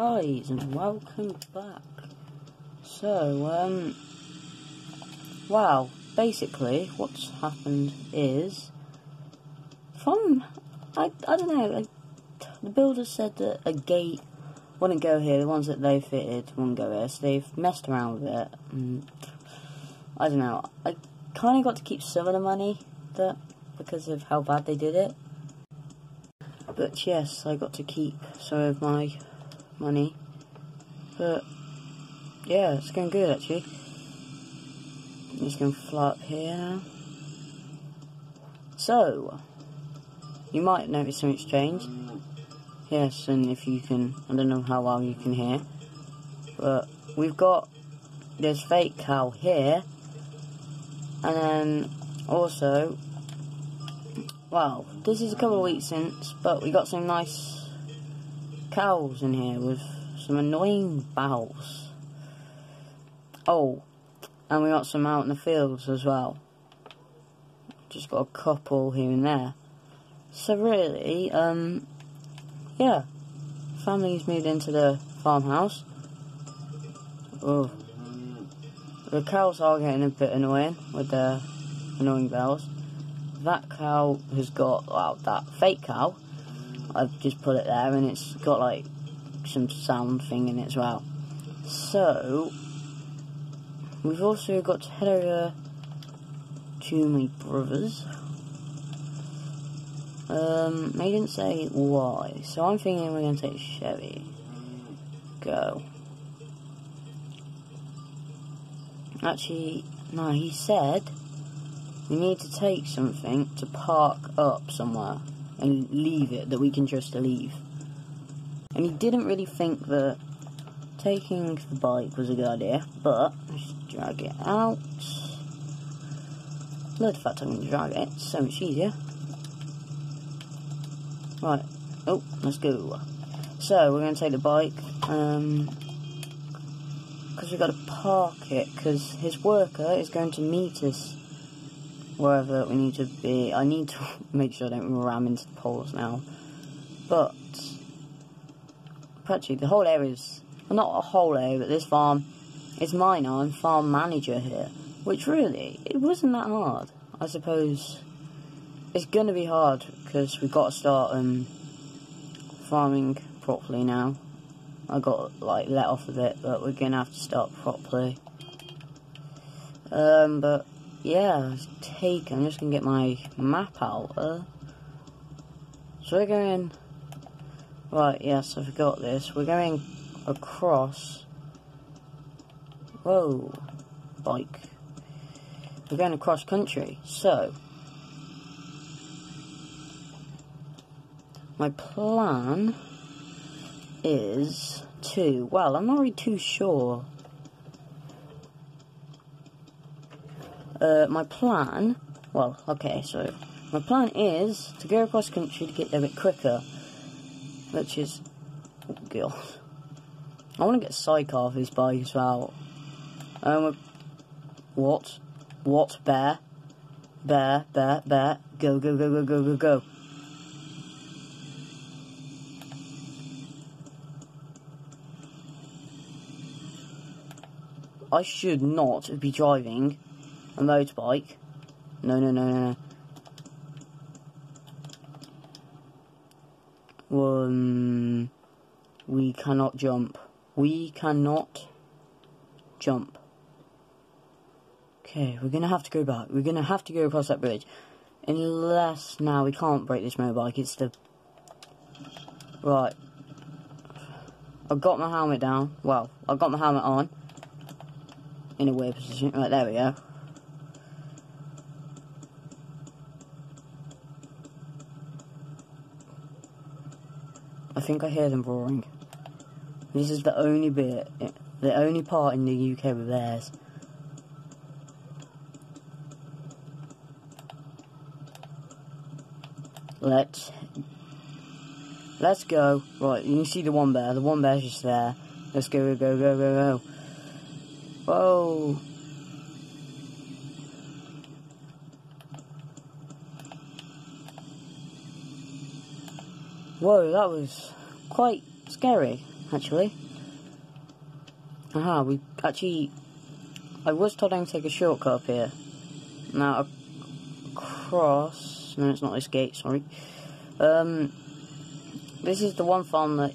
guys and welcome back. So, um, wow, basically what's happened is, from, I, I don't know, like, the builders said that a gate wouldn't go here, the ones that they fitted wouldn't go here, so they've messed around with it. And, I don't know, I kind of got to keep some of the money that, because of how bad they did it. But yes, I got to keep some of my money. But yeah, it's going good actually. I'm just going to fly up here now. So, you might notice something's changed. Yes, and if you can, I don't know how well you can hear, but we've got this fake cow here, and then also well, this is a couple of weeks since, but we got some nice cows in here with some annoying bowels. Oh, and we got some out in the fields as well. Just got a couple here and there. So really, um, yeah, family's moved into the farmhouse. Oh, the cows are getting a bit annoying with their annoying bells that cow has got, well, that fake cow, I've just put it there and it's got like some sound thing in it as well. So, we've also got to head over to my brother's. Um, they didn't say why, so I'm thinking we're going to take Chevy. Go. Actually, no, he said we need to take something to park up somewhere and leave it that we can just leave. And he didn't really think that taking the bike was a good idea, but let's drag it out. Love the fact I'm going to drag it, so much easier. Right, oh, let's go. So, we're going to take the bike, um, because we've got to park it, because his worker is going to meet us wherever we need to be. I need to make sure I don't ram into the poles now. But, actually, the whole area is, well, not a whole area, but this farm is mine now. I'm farm manager here. Which really, it wasn't that hard. I suppose it's going to be hard because we've got to start um, farming properly now. I got like let off a bit, but we're going to have to start properly. Um, but yeah, take. I'm just gonna get my map out. Uh, so we're going. Right, yes, I forgot this. We're going across. Whoa, bike. We're going across country. So, my plan is to. Well, I'm not really too sure uh, my plan, well, okay, so my plan is to go across country to get there a bit quicker, which is, oh god, I want to get sidecar for this bike as well. Um, what? What? Bear? Bear, bear, bear, go, go, go, go, go, go, go. I should not be driving a motorbike. No, no, no, no, no. Um, we cannot jump. We cannot jump. Okay, we're gonna have to go back. We're gonna have to go across that bridge. Unless, now we can't break this motorbike. It's the... Right. I've got my helmet down. Well, I've got my helmet on. In a weird position. Right, there we go. I think I hear them roaring. This is the only bit, the only part in the UK with theirs. Let's let's go. Right, you can see the one bear. The one bear's just there. Let's go, go, go, go, go. Whoa. Whoa, that was quite scary. actually. Aha, we actually... I was told I can take a shortcut up here. Now, across... No, it's not this gate, sorry. Um, this is the one farm that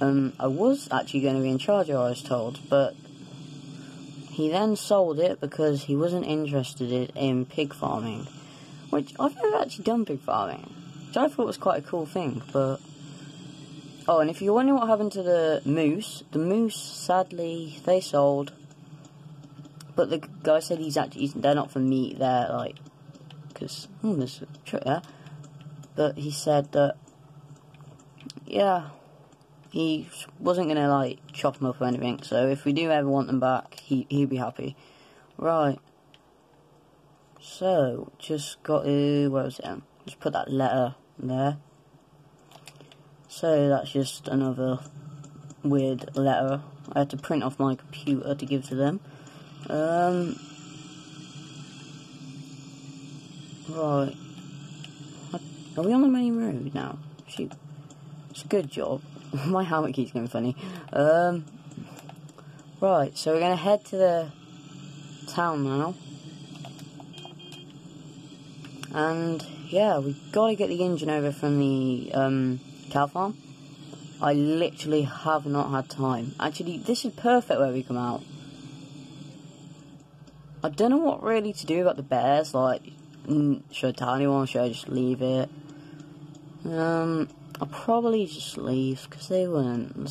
um, I was actually going to be in charge of, I was told, but he then sold it because he wasn't interested in pig farming, which I've never actually done pig farming, which I thought was quite a cool thing, but... Oh, and if you're wondering what happened to the moose, the moose, sadly, they sold, but the guy said he's actually, they're not for meat, they're like, because, hmm, there's a trick there, but he said that, yeah, he wasn't gonna like chop them up or anything. So if we do ever want them back, he he'd be happy. Right. So just got to where was it? Just put that letter there. So that's just another weird letter. I had to print off my computer to give to them. Um. Right. Are we on the main road now? Shoot. It's a good job. My helmet keeps going funny. Um, right, so we're going to head to the town now. And, yeah, we got to get the engine over from the um, cow farm. I literally have not had time. Actually, this is perfect where we come out. I don't know what really to do about the bears. Like, should I tell anyone? Should I just leave it? Um, I'll probably just leave because they weren't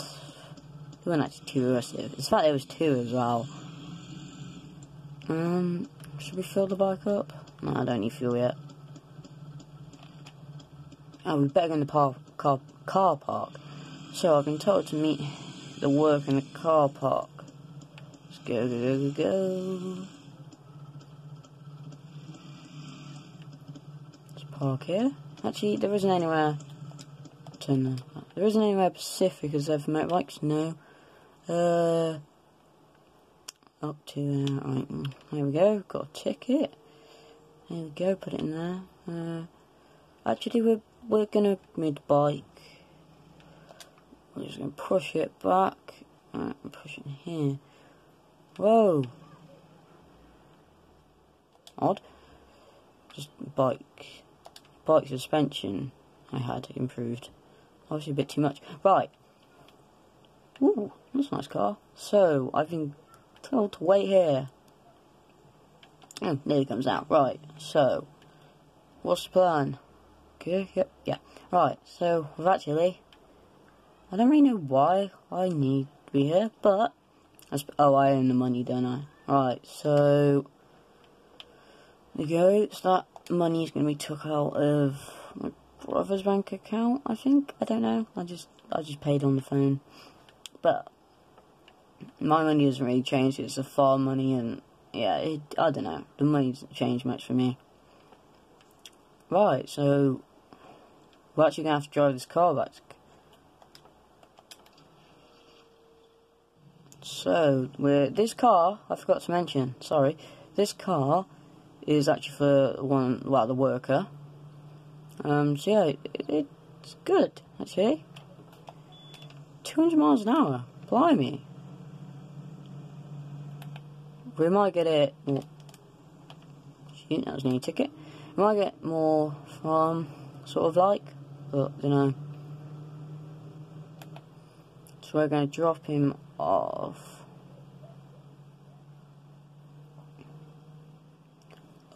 they weren't actually too aggressive. In fact, there was two as well. Um, should we fill the bike up? No, I don't need fuel yet. Better go in the par car car park. So I've been told to meet the work in the car park. Let's go, go, go, go. Let's park here. Actually, there isn't anywhere turn that. There isn't anywhere Pacific as there for motorbikes, no. Uh, up to there, right, mm, there we go, got a ticket. There we go, put it in there. Uh, actually, we're, we're gonna mid bike. We're just gonna push it back. Right, push it in here. Whoa! Odd. Just bike. Bike suspension I had improved. Obviously a bit too much. Right. Ooh, that's a nice car. So, I've been told to wait here. Oh, nearly comes out. Right, so, what's the plan? Good, yep, yeah. Right, so, we've actually, I don't really know why I need to be here, but, oh, I own the money, don't I? Right, so, there goes. That money is going to be took out of my brother's bank account, I think. I don't know. I just I just paid on the phone. But my money hasn't really changed. It's the farm money and yeah, it, I don't know. The money doesn't change much for me. Right, so we're actually gonna have to drive this car back. So, this car, I forgot to mention, sorry, this car is actually for one, well, the worker, um, so yeah, it, it's good, actually. 200 miles an hour, blimey. We might get it, well, that was a ticket. We might get more from, sort of like, but, you know. So we're going to drop him off.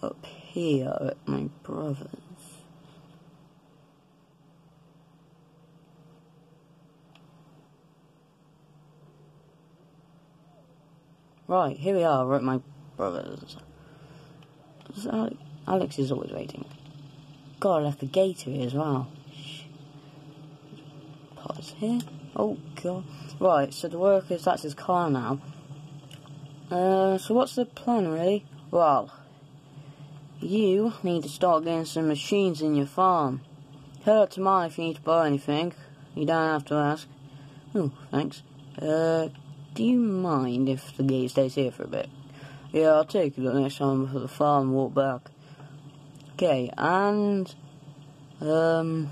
Up here at my brother's. Right, here we are, we're at my brother's. Alex? Alex is always waiting. God, I left the gate here as well. Here. Oh, God. Right, so the workers, that's his car now. Uh, so what's the plan, really? Well, you need to start getting some machines in your farm. Head up to mine if you need to buy anything. You don't have to ask. Oh, thanks. Uh, do you mind if the gate stays here for a bit? Yeah, I'll take the next time for the farm and walk back. Okay, and um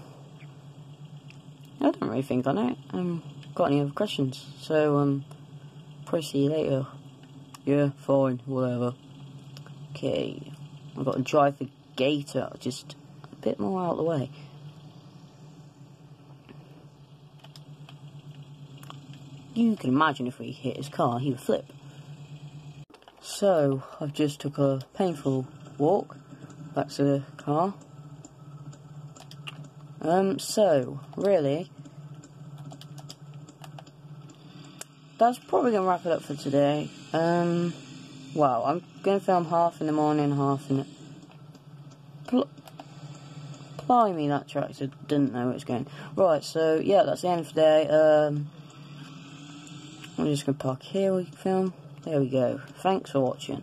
I don't really think on it. Um got any other questions. So, um, probably see you later. Yeah, fine, whatever. Okay, I've got to drive the gator just a bit more out of the way. You can imagine if we hit his car, he would flip. So, I've just took a painful walk back to the car. Um, so, really, that's probably going to wrap it up for today. Um, well, I'm going to film half in the morning, half in the... Pl Blimey, that tractor didn't know it was going. Right, so, yeah, that's the end for today. Um, I'm just going to park here, we film. There we go. Thanks for watching.